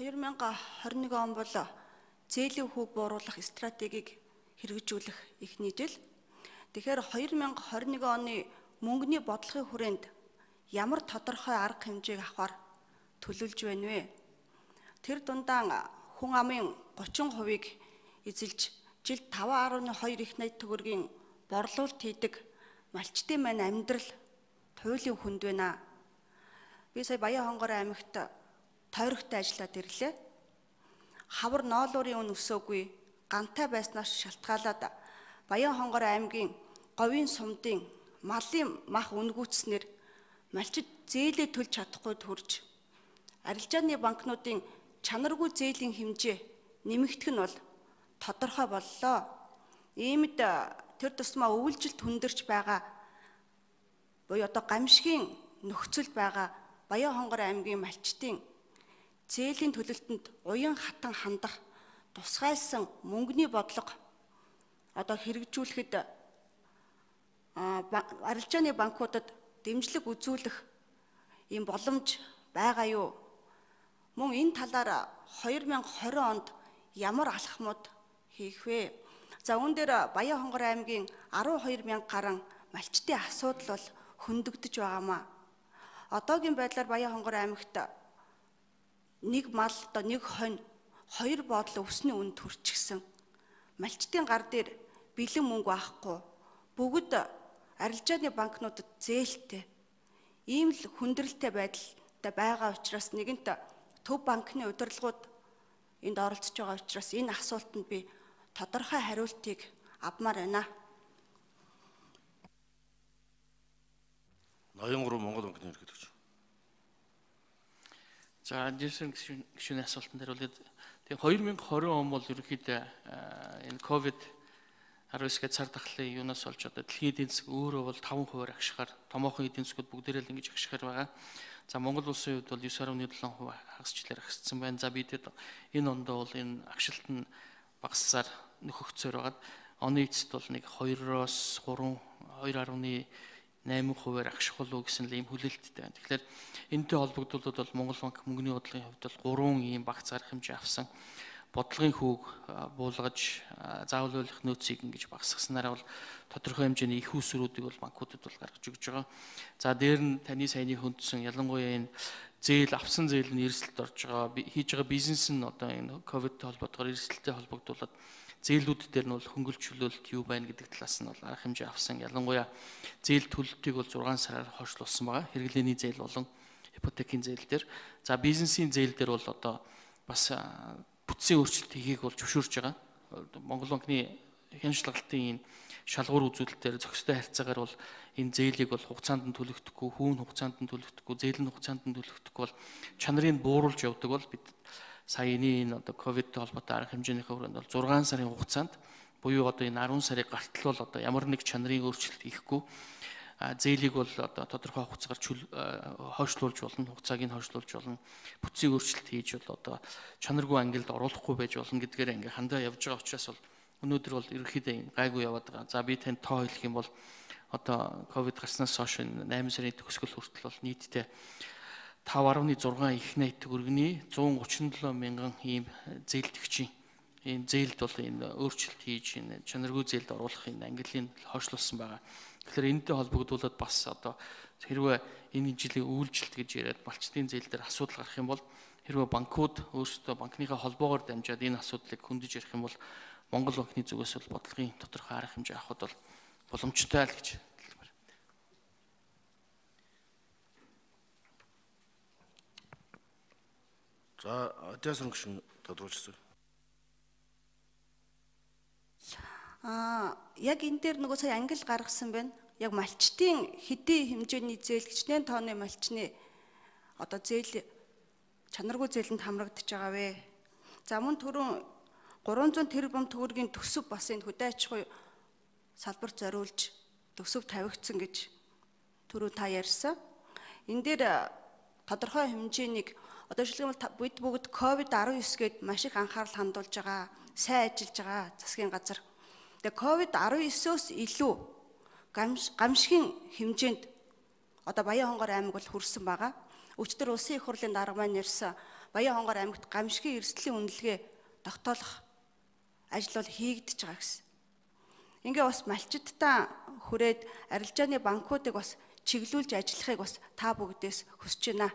2021 он бол зээлийн хүүг бууруулах стратегийг хэрэгжүүлэх эхний жил. Тэгэхээр 2021 оны мөнгөний бодлогын хүрээнд ямар тодорхой арга хэмжээг авахар төлөвлөж байна вэ? Тэр дундаа хүн амын 30%-ыг эзэлж жилд 5.2 их найт төгрөгийн борлуулалт хийдэг малчтын маань амьдрал туйлын хүнд байна. Би сая Баян хонгор аймагт тойрогтой ажиллаад ирлээ. Хавар ноолуурын үн өсөөгүй гантай байснаас шалтгаалаад Баян хонгор аймгийн говийн сумдын малын мах үнгүүцснэр малчид зээлээ төлж чадахгүй төрж арилжааны банкнуудын чанаргүй зээлийн хэмжээ нэмэгдэх нь бол тодорхой боллоо. Иймд тэр тусмаа өвөлжилт хүндэрч байгаа буюу одоо гамшигын нөхцөлд байгаа Баян хонгор аймгийн малчтын зээлийн төлөлтөнд уян хатан хандах тусгайлсан мөнгөний бодлого одоо хэрэгжүүлэхэд арилжааны банкудад дэмжлэг үзүүлэх ийм боломж байгаа юу? Мөн энэ талаар 2020 онд ямар алхмууд хийх вэ? За үүн дээр Баян хонгор аймгийн 12 мянга гарan малчтын асуудал бол хөндөгдөж байгаамаа. Одоогийн байдлаар Баян хонгор аймагт нэг мал одоо нэг хонь хоёр боодол өвсний үнд төрчихсөн. Малчтын гар дээр бэлэн мөнгө авахгүй бүгд арилжааны банкнуудад зээлтэй ийм л хүндрэлтэй байдалтай байгаа учраас нэгэнт төв банкны удирдлагууд энд оролцож байгаа учраас энэ асуултанд би тодорхой хариултыг авмаар байна. Ноён 3 Монгол банкны ерөнхийлөгч. За дэсэн гişүний асуултан дээр бол тэгээ 2020 он бол ерөнхийдөө энэ ковид 19-гээ цар тахлын юунаас олж одоо дэлхийн эдийн засаг өөрөө бол 5% агшихаар томоохон эдийн засгууд бүгдээрээ л ингэж агшихаар байгаа. За Монгол улсын хувьд бол 9.7% хагасчлаар агсцсан байна. За бидэд энэ ондоо бол энэ агшилт нь багассаар нөхөгцөөр байгаад оны эцэст бол нэг 2-оос 3 2.8%-аар агших болов гэсэн л ийм хүлээлттэй байна. Тэгэхээр энэтэй холбогдуулаад бол Монгол банк мөнгөний бодлогын хувьд бол 3 ийм багц гарах хэмжээ авсан бодлогын хүүг буулгаж заавалуулах нөөцийг ингэж багасгаснараа бол тодорхой хэмжээний их усруудыг бол банкудад бол гаргаж өгч байгаа. За дээр нь таны саяны хөндсөн ялангуяа энэ зээл авсан зээл нь эрсдэлд орж байгаа хийж байгаа бизнес нь одоо энэ ковидтэй холбоотойгоор эрсдэлтэй холбогдуулаад зээлүүд дээр нь бол хөнгөлчлөлт юу байна гэдэг талаас нь бол арга хэмжээ авсан. Ялангуяа зээл төлөлтийг бол 6 сараар хойшлуулсан байгаа. Хэрэглээний зээл болон ипотекийн зээл дээр. За бизнесийн зээл дээр бол одоо бас бүтцийн өөрчлөлт хийхийг бол зөвшөөрж байгаа. Монгол банкны хяншлагалтын энэ шалгуур үзүүлэлтээр зохистой харьцаагаар бол энэ зээлийг бол хугацаанд нь төлөгдөхгүй, хүүн хугацаанд нь төлөгдөхгүй, зээл нь хугацаанд нь төлөгдөхгүй бол чанарыг бууруулж явдаг бол бид саяны энэ одоо ковидтэй холбоотой арга хэмжээнийхээ хүрээнд бол 6 сарын хугацаанд буюу одоо энэ 10 сарыг гартал бол одоо ямар нэг чанарын өөрчлөлт хийхгүй зээлийг бол одоо тодорхой хугацаагаар хойшлуулж болно, хугацааг нь хойшлуулж болно. Бүтцийн өөрчлөлт хийж бол одоо чанаргүй ангилд оруулахгүй байж болно гэдгээр ингээ хандаа явж байгаа учраас бол өнөөдөр бол ерөөхдөө юм гайгүй яваад байгаа. За би танд тоо хэлэх юм бол одоо ковид гарснаас хойш 8 сарын төгсгөл хүртэл бол нийтдээ 5.6 их найт төгрөгний 137 мянган ийм зээлдэгчийн энэ зээлд бол энэ өөрчлөлт хийж энэ чанаргүй зээлд оруулах энэ ангиллыг хойшлуулсан байгаа. Тэгэхээр энэтэй холбогдуулаад бас одоо хэрвээ энэ жилийн үйлчлэлт гэж яриад балчтын зээл дээр асуудал гарах юм бол хэрвээ банкуд өөрсдөө банкныхаа холбоогоор дамжаад энэ асуудлыг хөндөж ярих юм бол Монгол банкны зүгээс бол бодлогын тодорхой арга хэмжээ авахд бол боломжтой л гэж. За, Адиас гүшин тодруулж байна. Аа яг энэ дээр нөгөө сая англи гаргасан байна. Яг малчтын хэдийн хэмжээний зээл гिचнэн тооны малчны одоо зээл чанаргүй зээлэнд хамрагдаж байгаа вэ? За мөн түрүүн 300 тэрбум төгрөгийн төсөв бас энэ хөдөө аж ахуй салбарт зориулж төсөв тавигдсан гэж түрүү та ярьсан. Энэ дээр тодорхой хэмжээнийг одоо жишээлбэл бид бүгд ковид 19-гээд маш их анхаарал хандуулж байгаа, сайн ажиллаж байгаа засгийн газар Тэгээ ковид 19-өөс илүү гамшигын хэмжээнд одоо Баян хонгор аймаг бол хүрсэн байгаа. Өчтөр улсын их хурлын дарга маань ярьсан Баян хонгор аймагт гамшигын эрсдлийн үнэлгээ тогтоолох ажил бол хийгдэж байгаа гэсэн. Ингээ бас малчидтаа хүрээд арилжааны банкуудыг бас чиглүүлж ажиллахыг бас та бүгдээс хүсэж байна.